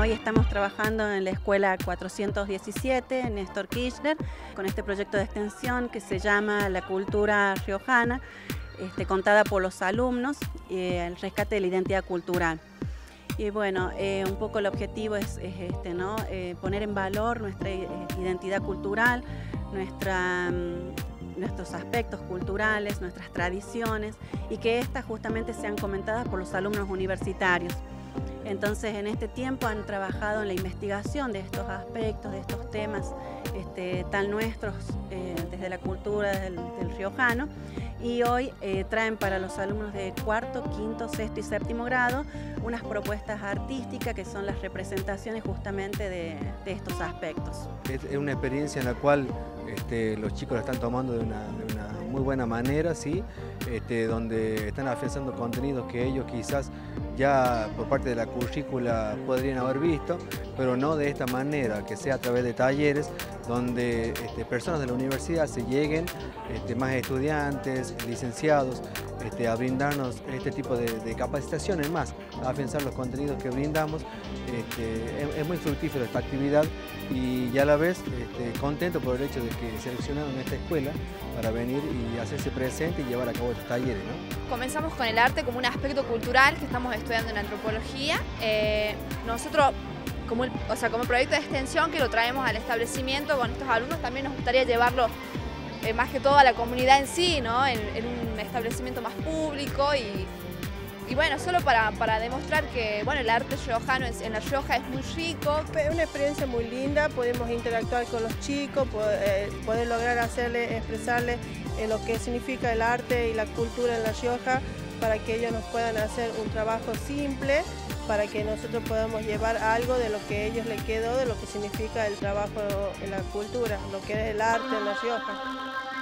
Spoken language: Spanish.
Hoy estamos trabajando en la escuela 417, Néstor Kirchner, con este proyecto de extensión que se llama La Cultura Riojana, este, contada por los alumnos, eh, el rescate de la identidad cultural. Y bueno, eh, un poco el objetivo es, este, ¿no? Eh, poner en valor nuestra identidad cultural, mm, nuestros aspectos culturales, nuestras tradiciones y que éstas justamente sean comentadas por los alumnos universitarios. Entonces, en este tiempo han trabajado en la investigación de estos aspectos, de estos temas este, tan nuestros eh, desde la cultura del, riojano y hoy eh, traen para los alumnos de cuarto, quinto, sexto y séptimo grado unas propuestas artísticas que son las representaciones justamente de, estos aspectos. Es una experiencia en la cual este, los chicos la están tomando de una, muy buena manera, ¿sí? Este, donde están afianzando contenidos que ellos quizás ya por parte de la currícula podrían haber visto, pero no de esta manera, que sea a través de talleres donde este, personas de la universidad se lleguen, este, más estudiantes, licenciados, este, a brindarnos este tipo de, capacitaciones más, a pensar los contenidos que brindamos. Es, muy fructífera esta actividad y ya a la vez contento por el hecho de que seleccionaron esta escuela para venir y hacerse presente y llevar a cabo estos talleres. Comenzamos con el arte como un aspecto cultural que estamos estudiando en antropología. Eh, nosotros como, o sea, como proyecto de extensión que lo traemos al establecimiento con estos alumnos, también nos gustaría llevarlo eh, más que todo a la comunidad en sí, ¿no? en, un establecimiento más público y, y bueno, solo para, para, demostrar que bueno, el arte riojano en La Rioja es muy rico. Es una experiencia muy linda, podemos interactuar con los chicos, poder, eh, lograr hacerles, expresarles eh, lo que significa el arte y la cultura en La Rioja para que ellos nos puedan hacer un trabajo simple, para que nosotros podamos llevar algo de lo que a ellos les quedó, de lo que significa el trabajo en la cultura, lo que es el arte en La Rioja.